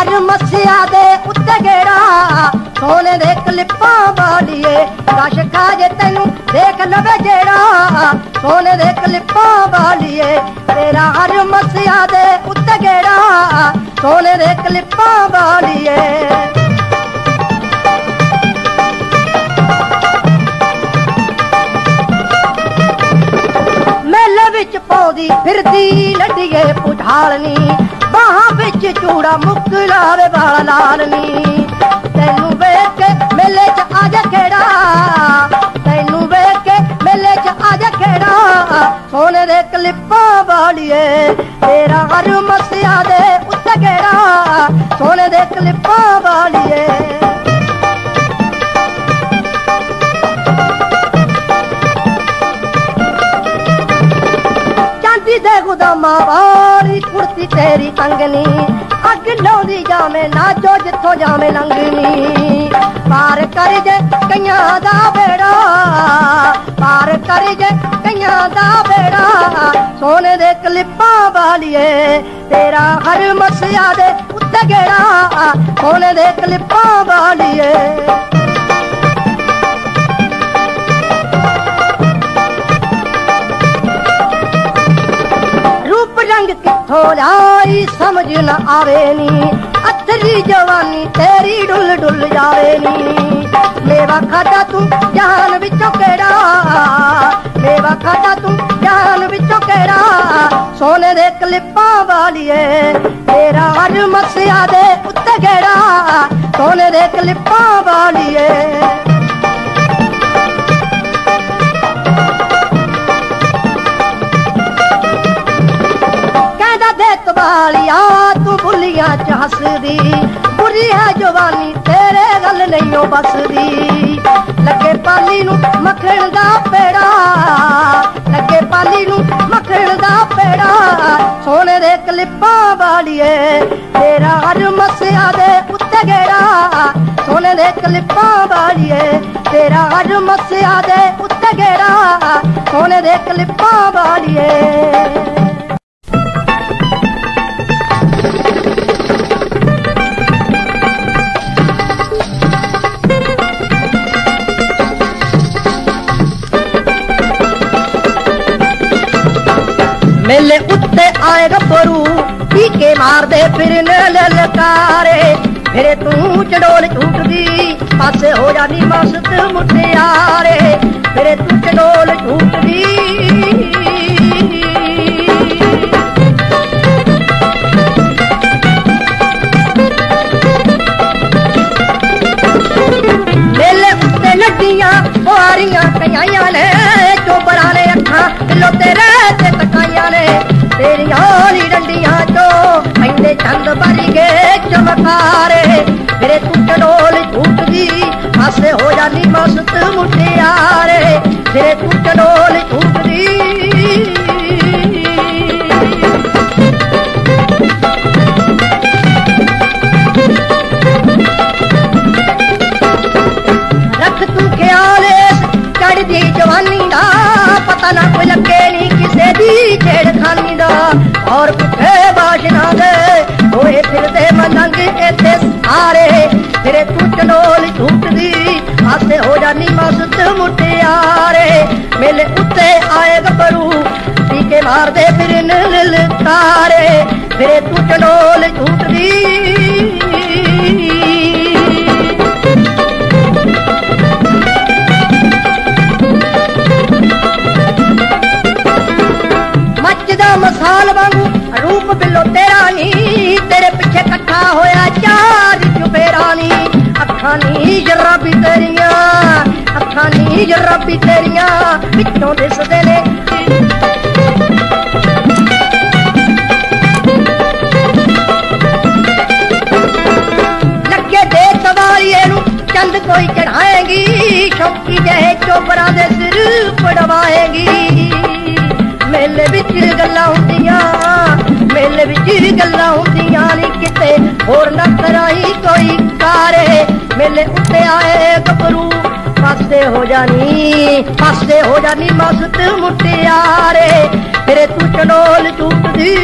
ਹਰ ਮਸਿਆ ਦੇ ਉੱਤੇ ਗੇੜਾ, ਸੋਨੇ ਦੇ ਕਲਿੱਪਾਂ ਬਾਲੀਏ ਰਸ਼ ਖਾ ਜੇ ਤੈਨੂੰ ਦੇਖ ਲਵੇ ਜਿਹੜਾ। ਸੋਨੇ ਦੇ ਕਲਿੱਪਾਂ ਵਾਲੀਏ, ਤੇਰਾ ਹਰ ਮਸਿਆ ਦੇ ਉੱਤੇ ਗੇੜਾ, ਸੋਨੇ ਦੇ ਕਲਿੱਪਾਂ ਵਾਲੀਏ। ਮੇਲੇ ਵਿੱਚ ਪਾਉਂਦੀ ਫਿਰਦੀ ਲੱਡੀਏ ਪੁਝਾਲਨੀ ਬਾਹਾਂ ਵਿੱਚ ਚੂੜਾ ਮੁੱਕ ਲਾਵੇ ਵਾਲ ਲਾਲਨੀ ਤੈਨੂੰ ਵੇਖ ਕੇ ਮੇਲੇ ਚਾਂਦੀ ਦੇ ਗੁਦਾਮਾਂ ਕੁੜਤੀ ਤੇਰੀ ਕੰਗਨੀ। ਅੱਗ ਲਾਉਂਦੀ ਜਾਵੇਂ, ਨਾਚੋ ਜਿੱਥੋਂ ਜਾਵੇਂ ਲੰਗਣੀ ਪਾਰ ਕਰ ਜੇ ਕਈਆਂ ਦਾ ਬੇੜਾ, ਪਾਰ ਕਰ ਜੇ ਕਈਆਂ ਦਾ ਬੇੜਾ। ਸੋਨੇ ਦੇ ਕਲਿੱਪਾਂ ਵਾਲੀਏ, ਤੇਰਾ ਹਰ ਮਸਿਆ ਦੇ ਉੱਤੇ ਗੇੜਾ। ਸੋਨੇ ਦੇ ਕਲਿੱਪਾਂ ਵਾਲੀਏ। ਰੰਗ ਕਿੱਥੋਂ ਲਾਈ ਸਮਝ ਨਾ ਆਵੇ ਨੀ। ਅਥਰੀ ਜਵਾਨੀ ਤੇਰੀ ਡੁੱਲ ਡੁੱਲ ਜਾਵੇ ਨੀ। ਮੇਵਾ ਖਾਦਾ ਤੂੰ ਜਾਨ ਵਿੱਚੋਂ ਕਿਹੜਾ? ਮੇਵਾ ਖਾਦਾ ਤੂੰ ਜਾਨ ਵਿੱਚੋਂ ਕਿਹੜਾ? ਸੋਨੇ ਦੇ ਕਲਿੱਪਾਂ ਵਾਲੀਏ, ਤੇਰਾ ਹਰ ਮਸਿਆ ਦੇ ਉੱਤੇ ਗੇੜਾ ਸੋਨੇ ਦੇ ਕਲਿੱਪਾਂ ਵਾਲੀਏ। ਦੇ ਤਵਾਲੀਆ, ਤੂੰ ਬੁੱਲੀਆਂ ਚ ਹੱਸਦੀ। ਬੁਰੀ ਹੈ ਜਵਾਨੀ ਤੇਰੇ ਗੱਲ ਨਹੀਂ ਓ ਬਸਦੀ। ਲੱਗੇ ਪਾਲੀ ਨੂੰ ਮੱਖਣ ਦਾ ਪੇੜਾ, ਲੱਗੇ ਪਾਲੀ ਨੂੰ ਮੱਖਣ ਦਾ ਪੇੜਾ। ਸੋਨੇ ਦੇ ਕਲਿੱਪਾਂ ਵਾਲੀਏ, ਤੇਰਾ ਹਰ ਮਸਿਆ ਦੇ ਉੱਤੇ ਗੇੜਾ। ਸੋਨੇ ਦੇ ਕਲਿੱਪਾਂ ਵਾਲੀਏ, ਤੇਰਾ ਹਰ ਮਸਿਆ ਦੇ ਉੱਤੇ ਗੇੜਾ। ਸੋਨੇ ਦੇ ਕਲਿੱਪਾਂ ਵਾਲੀਏ। ਮੇਲੇ ਉੱਤੇ ਆਏ ਗੱਭਰੂ ਟੀਕੇ ਮਾਰਦੇ ਫਿਰਨ ਲਲਕਾਰੇ। ਫਿਰੇ ਤੂੰ ਚੜੋਲ ਝੂਟਦੀ ਪਾਸੇ ਹੋ ਜਾਨੀ ਮਸਤ ਮੁਟਿਆਰੇ। ਫਿਰੇ ਤੂੰ ਚੜੋਲ ਝੂਟਦੀ ਮੇਲੇ ਉੱਤੇ ਲੱਡੀਆਂ ਵਾਰੀਆਂ ਕਈਆਂ ਨੇ ਚੋਬਰਾਂ ਨੇ ਅੱਖਾਂ ਲੋ ਰਹਿ ਪੈਂਦੇ ਚੰਦ ਭਰੀ ਗਏ ਚਮਕਾਰੇ ਮੇਰੇ ਤੂੰ ਚੜੋਲ ਝੂਟਦੀ ਹਾਸੇ ਹੋ ਜਾਨੀ ਮਸਤ ਮੁਟਿਆਰੇ ਮੇਰੇ ਤੂੰ ਚੜੋਲ ਝੂਟਦੀ ਰੱਖ ਤੂੰ ਖਿਆਲ ਇਸ ਚੜਦੀ ਜਵਾਨੀ ਦਾ ਪਤਾ ਨਾ ਕੋਈ ਲੱਗੇ ਨਹੀਂ ਕਿਸੇ ਦੀ ਛੇੜਖਾਨੀ ਦਾ ਔਰ ਪੁੱਠੇ ਬਾਸ਼ਨਾ ਦੇ ਹੋਏ ਫਿਰਦੇ ਮਲੰਗ ਇੱਥੇ ਸਾਰੇ। ਫਿਰੇ ਤੂੰ ਚਨੋਲ ਝੂਟਦੀ ਹਾਸੇ ਹੋ ਜਾਨੀ ਮਸਤ ਮੁਟਿਆਰੇ। ਮੇਲੇ ਉੱਤੇ ਆਏ ਗੱਭਰੂ, ਟੀਕੇ ਮਾਰਦੇ ਫਿਰਨ ਲਲਕਾਰੇ ਫਿਰੇ ਤੂੰ ਝੂਟਦੀ ਜਹੇ ਦੇ ਸਿਰ ਪੜਵਾਏਗੀ। ਮੇਲੇ ਵਿੱਚ ਗੱਲਾਂ ਹੁੰਦੀਆਂ, ਮੇਲੇ ਵਿੱਚ ਗੱਲਾਂ ਹੁੰਦੀਆਂ ਨਹੀਂ ਕਿਤੇ। ਹੋਰ ਨਾ ਕਰਾਈ ਕੋਈ ਕਾਰੇ। ਮੇਲੇ ਉੱਤੇ ਆਏ ਗੱਭਰੂ, ਪਾਸੇ ਹੋ ਜਾਨੀ, ਪਾਸੇ ਹੋ ਜਾਨੀ ਮਸਤ ਮੁਟਿਆਰੇ। ਤੇਰੇ ਤੂੰ ਚਨੋਲ ਚੁੱਕਦੀ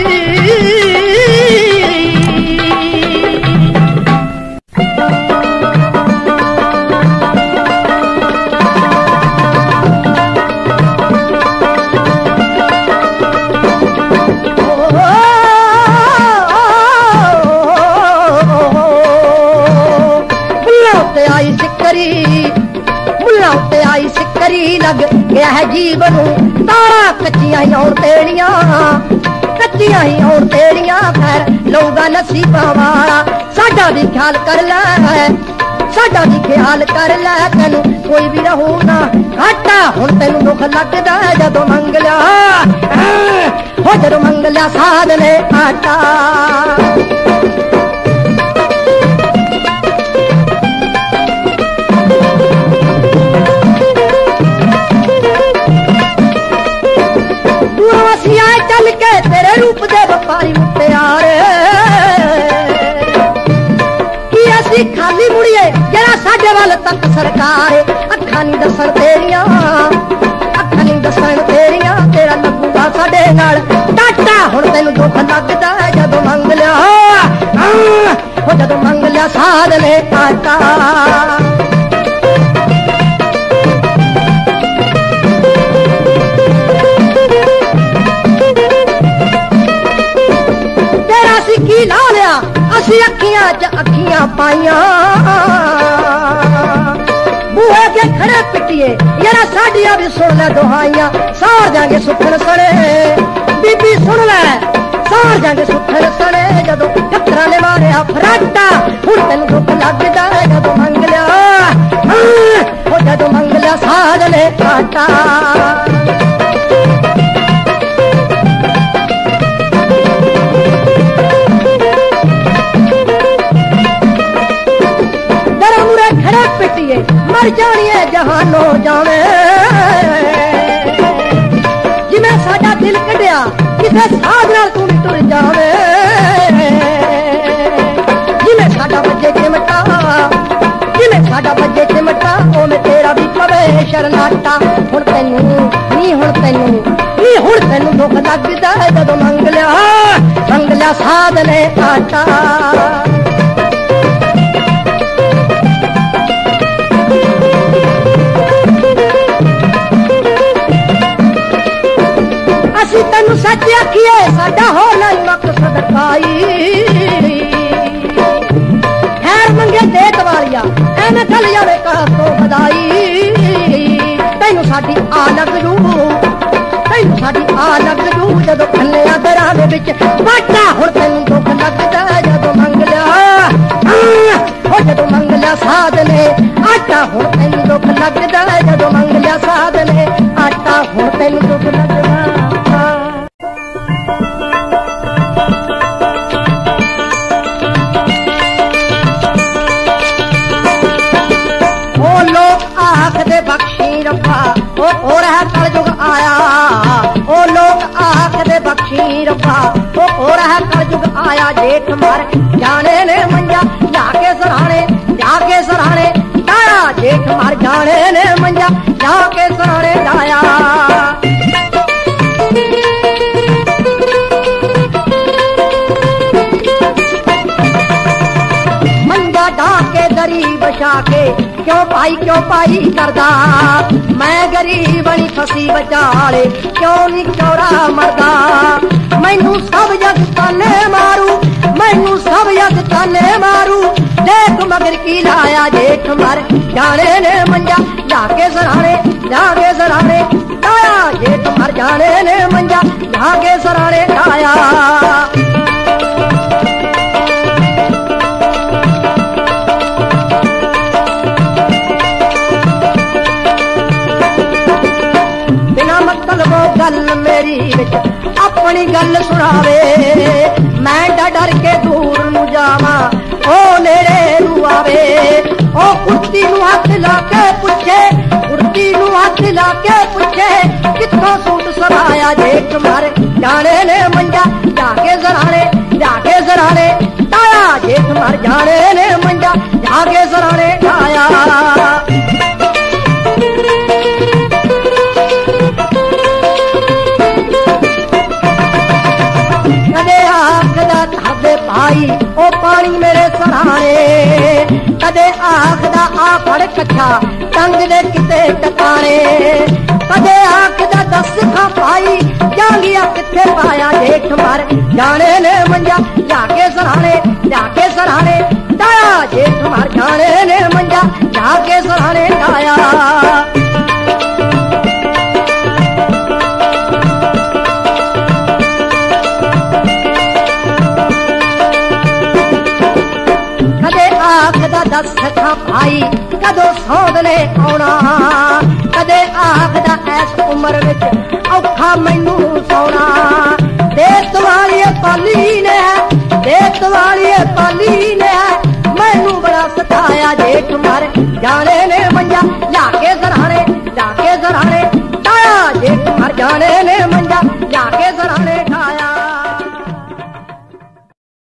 ਗਿਆ ਹੈ ਜੀਵ ਨੂੰ। ਤਾਰਾ ਕੱਚੀਆਂ ਹੀ ਆਉਣ ਤੇੜੀਆਂ ਕੱਚੀਆਂ ਹੀ ਆਉਣ ਤੇੜੀਆਂ ਖੈਰ ਲਊਗਾ ਨਸੀਬਾਂ ਵਾਲਾ। ਸਾਡਾ ਵੀ ਖਿਆਲ ਕਰ ਲੈ, ਸਾਡਾ ਵੀ ਖਿਆਲ ਕਰ ਲੈ, ਤੈਨੂੰ ਕੋਈ ਵੀ ਰਹੂ ਨਾ ਘਾਟਾ ਹੁਣ ਤੈਨੂੰ ਦੁੱਖ ਲੱਗਦਾ ਜਦੋਂ ਮੰਗ ਲਿਆ ਹੋ ਜਦੋਂ ਮੰਗ ਲਿਆ ਸਾਧ ਨੇ ਆਟਾ। ਤੇਰੀਆਂ, ਅੱਖਾਂ ਨਹੀਂ ਦੱਸਣ ਤੇਰੀਆਂ, ਤੇਰਾ ਲੱਗੂਗਾ ਸਾਡੇ ਨਾਲ। ਟਾਟਾ, ਹੁਣ ਤੈਨੂੰ ਦੁੱਖ ਲੱਗਦਾ ਜਦੋਂ ਮੰਗ ਲਿਆ। ਉਹ ਜਦੋਂ ਮੰਗ ਲਿਆ, ਸਾਧ ਨੇ ਟਾਟਾ। ਤੇਰਾ ਅਸੀਂ ਕੀ ਲਾ ਲਿਆ? ਅਸੀਂ ਅੱਖੀਆਂ 'ਚ ਅੱਖੀਆਂ ਪਾਈਆਂ। ਬੂਹੇ ਕੇ ਖੜੇ ਪਿੱਟੀਏ। ਯਾਰਾ ਸਾਡੀਆਂ ਵੀ ਸੁਣ ਲੈ ਦੁਹਾਈਆਂ, ਸਾਰ ਜਾਗੇ ਸੁਖਣ ਸਣੇ। ਬੀਬੀ ਸੁਣ ਲੈ, ਸਾਰ ਜਾਗੇ ਸੁਖਣ ਸਣੇ। ਜਦੋਂ ਟੱਕਰਾਂ ਨੇ ਮਾਰਿਆ ਫਰਾਟਾ, ਹੁਣ ਤੈਨੂੰ ਦੁੱਖ ਲੱਗਦਾ ਹੈ ਜਦੋਂ ਮੰਗ ਲਿਆ। ਦਿਲ ਕੱਢਿਆ ਕਿਸੇ ਸਾਧ ਨਾਲ ਤੂੰ ਵੀ ਟੁਰ ਜਾਵੇ। ਜਿਵੇਂ ਸਾਡਾ ਵੱਜੇ ਚਿਮਟਾ ਜਿਵੇਂ ਸਾਡਾ ਵੱਜੇ ਚਿਮਟਾ ਉਹਨੇ ਤੇਰਾ ਵੀ ਪਵੇ ਸ਼ਰਨਾਟਾ। ਹੁਣ ਤੈਨੂੰ ਨਹੀਂ, ਹੁਣ ਤੈਨੂੰ ਨਹੀਂ, ਹੁਣ ਤੈਨੂੰ ਦੁੱਖ ਲੱਗਦਾ ਜਦੋਂ ਮੰਗ ਲਿਆ ਮੰਗ ਲਿਆ ਸਾਧ ਨੇ ਆਟਾ। ਸਾਡੀ ਆ ਲੱਗ ਜੂ ਤੈਨੂੰ ਸਾਡੀ ਆ ਲੱਗ ਜੂ ਜਦੋਂ ਖੰਨਿਆ ਦਰਾਂ ਦੇ ਵਿੱਚ ਬਾਟਾ ਹੁਣ ਤੈਨੂੰ ਦੁੱਖ ਲੱਗਦਾ ਜਦੋਂ ਮੰਗ ਲਿਆ ਹੋ ਜਦੋਂ ਮੰਗ ਲਿਆ ਸਾਧ ਨੇ, ਆਟਾ ਹੁਣ ਤੈਨੂੰ ਦੁੱਖ ਲੱਗਦਾ ਜਦੋਂ ਮੰਗ ਲਿਆ ਸਾਧ ਨੇ। ਆਟਾ ਹੁਣ ਤੈਨੂੰ ਦੁੱਖ ਡਾਇਆ ਜੇਠ ਜਾਣੇ ਨੇ ਮੰਜਾ ਜਾ ਕੇ ਸਰਾਣੇ ਡਾਇਆ ਮੰਜਾ ਢਾ ਕੇ ਦਰੀ ਬਚਾ ਕੇ ਕਿਉਂ ਭਾਈ ਕਿਉਂ ਭਾਈ ਕਰਦਾ? ਮੈਂ ਗਰੀਬਣੀ ਫਸੀ ਵਿਚਾਲੇ, ਕਿਉਂ ਨਹੀਂ ਚੌੜਾ ਮਰਦਾ? ਮੈਨੂੰ ਸਭ ਜਗ ਤਾਨੇ ਮਾਰੂ, ਮੈਨੂੰ ਸਭ ਤਾਨੇ ਮਾਰੂ। ਦੇਖ ਮਗਰ ਕੀ ਲਾਇਆ ਜੇਠ ਮਰ। ਜਾਣੇ ਨੇ ਮੰਜਾ, ਜਾ ਕੇ ਸਰਾਣੇ, ਜਾ ਕੇ ਸਰਾਣੇ। ਆਇਆ ਜੇਠ ਮਰ, ਜਾਣੇ ਨੇ ਮੰਜਾ, ਜਾ ਕੇ ਸਰਾਣੇ ਆਇਆ ਬਿਨਾ ਮਤਲਬੋਂ ਗੱਲ ਮੇਰੀ ਵਿੱਚ ਆਪਣੀ ਗੱਲ ਸੁਣਾਵੇ। ਮੈਂ ਡਰ ਡਰ ਕੇ ਨੂੰ ਹੱਥ ਲਾ ਕੇ ਪੁੱਛੇ ਕੁਰਤੀ ਨੂੰ ਹੱਥ ਲਾ ਕੇ ਪੁੱਛੇ, ਕਿੱਥੋਂ ਸੂਟ ਸਰਾਇਆ ਜੇ ਮਰ ਜਾਣੇ ਨੇ ਮੰਜਾ, ਜਾ ਕੇ ਜ਼ਰਾਣੇ, ਜਾ ਕੇ ਜ਼ਰਾਣੇ, ਤਾਇਆ ਜੇ ਮਰ ਜਾਣੇ ਨੇ ਮੰਜਾ, ਜਾ ਕੇ ਜ਼ਰਾਣੇ, ਤਾਇਆ ਆਖਦਾ ਭਾਈ, ਉਹ ਪਾਣੀ ਮੇਰੇ ਸਰਾਣੇ। ਕਦੇ ਆਖਦਾ ਆ ਫੜ ਕੱਛਾ, ਟੰਗ ਦੇ ਕਿਤੇ ਟਕਾਣੇ। ਕਦੇ ਆਖਦਾ ਦੱਸ ਖਾ ਭਾਈ ਜਾਂਗੀਆਂ ਕਿੱਥੇ ਪਾਇਆ ਦੇਖ ਮਰ। ਜਾਣੇ ਨੇ ਮੰਜਾ ਜਾ ਕੇ ਸਰਾਣੇ ਜਾ ਕੇ ਸਰਾਣੇ ਡਾਇਆ ਜੇਠ ਮਰ। ਜਾਣੇ ਨੇ ਮੰਜਾ ਜਾ ਕੇ ਸਰਾਣੇ ਔਖਾ ਮੈਨੂੰ ਸੌਣਾ